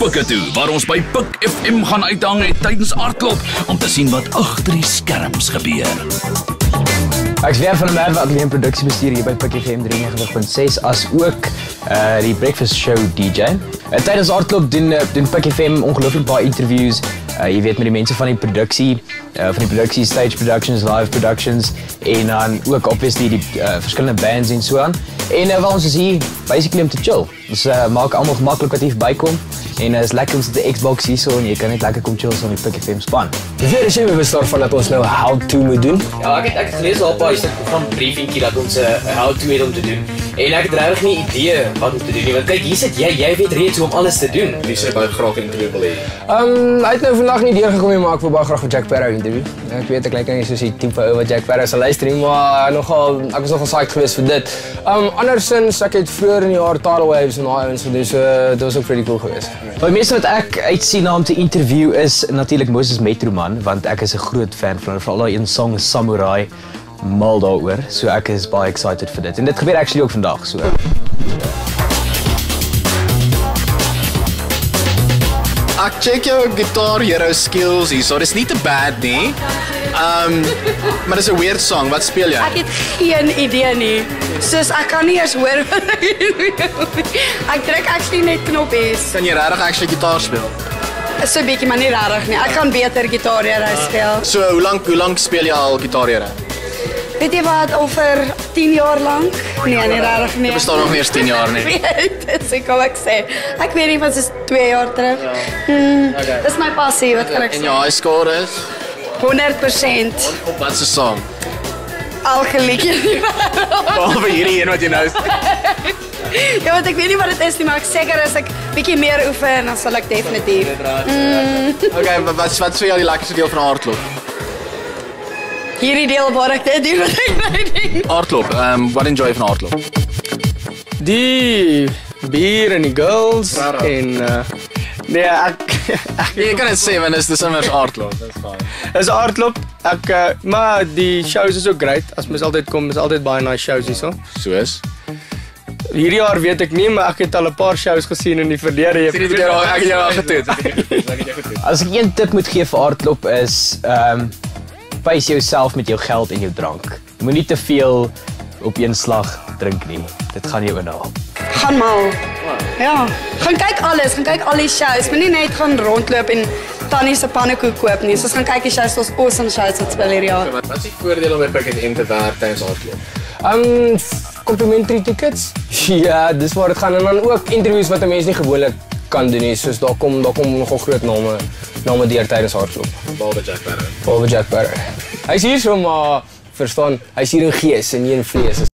Pikke toe waar ons by Pik FM gaan uithang het tydens aardklop om te sien wat agter die skerms gebeur. Ek is weer van die Merwe Akademie produksiebestuur hier by Pick FM 93.6 as ook uh die breakfast show DJ. Uh, tydens aardklop doen uh, doen Pick FM ongelooflik baie interviews. Uh, jy weet met die mense van die produksie, uh, van die produksie stage productions, live productions en dan ook obviously die uh, verskillende bands en so aan. En uh, ons is hier basically om te chill. Ons uh, maak almal gemaklik wat hier bykom en uh, is lekker om die Xbox hier so en jy kan net lekker kom chill so met Pick FM span. Weer is jy bewus daarvan dat ons nou how to moet doen. Ja, ek het ek het gelees op daai stuk van briefingkie dat ons 'n uh, how to het om te doen. En ek het regtig nie idee wat te doen. Want kijk, hier zit jij, jij weet reeds hoe om alles te doen. Wie zit bij graag in interview Um, ehm, hij is nou vandaag niet doorgekomen, maar ik wil graag met Jack Sparrow interview. Ik weet, ik lijk niet zoals die type wat Jack Sparrow zal livestream, maar nogal, ik was nogal psyched geweest voor dit. Ehm, um, anderszins, ik het vroeger in die jaar Tidal Waves en al dus eh, dat was ook pretty cool geweest. Wat meeste wat ik uitsien na om te interview is natuurlijk Moses Metroman, want ik is een groot fan van, vooral in song Samurai mal daaroor. So ek is baie excited vir dit. En dit gebeur actually ook vandag, so. Ek check jou Guitar Hero skills hier. So dis nie te bad nie. Um maar dis 'n weird song. Wat speel jy? Ek het geen idee nie. Soos ek kan nie eens hoor wat ek doen. Ek druk actually net knoppies. Kan jy regtig actually gitaar speel? Is so 'n bietjie maar nie regtig nie. Ek kan beter gitaar hierry speel. So hoe lank hoe lank speel jy al Guitar Hero? Weet je wat, over tien jaar lang? Nee, niet erg meer. Er bestaan nog meer tien jaar, nee. dat ik kan ik zeggen. Ik weet niet, maar het is twee jaar terug. Ja. Hmm, dat is mijn passie, wat kan ik zeggen. En jouw score is? 100%. Op wat is song? Al gelijk. Behalve hierin wat je nou Ja, want ik weet niet wat het is, maar ik zeker als ik een beetje meer oefen, dan zal ik definitief. Oké, wat, wat is voor jou die lekkerste deel van een? Hierdie deel waar ek dit doen wat ek nou doen. Hardloop. Ehm um, wat enjoy jy van hardloop? Die bier en die girls Rarig. en uh nee, ek ek Jy kan dit sê want dis dis immers hardloop. Dis fyn. is aardklop. Ek uh, maar die shows is ook great. As mens altyd kom, is altyd baie nice shows hierso. Soos. Hierdie jaar weet ek nie, maar ek het al 'n paar shows gesien in die verlede. Jy dit al ek het jou al getoet. As ek een tip moet gee vir hardloop is ehm um, pace jouself met jou geld en jou drank. Moenie te veel op een slag drink nie. Dit gaan jou inhaal. Gaan mal. Ja, gaan kyk alles, gaan kyk al die shows. Moenie net gaan rondloop en tannie se pannekoek koop nie. Soos gaan kyk die shows, ons awesome shows wat speel hierdie jaar. Wat is die voordeel om by Picket M te werk tydens hardloop? Um complimentary tickets. Ja, dis waar dit gaan en dan ook interviews wat 'n mens nie gewoonlik kan doen nie. Soos daar kom daar kom nogal groot name name deur tydens hardloop. Behalwe Jack Barrow. Behalwe Jack Barrow. Hy's hier so maar verstaan, hy's hier in gees en nie in vlees.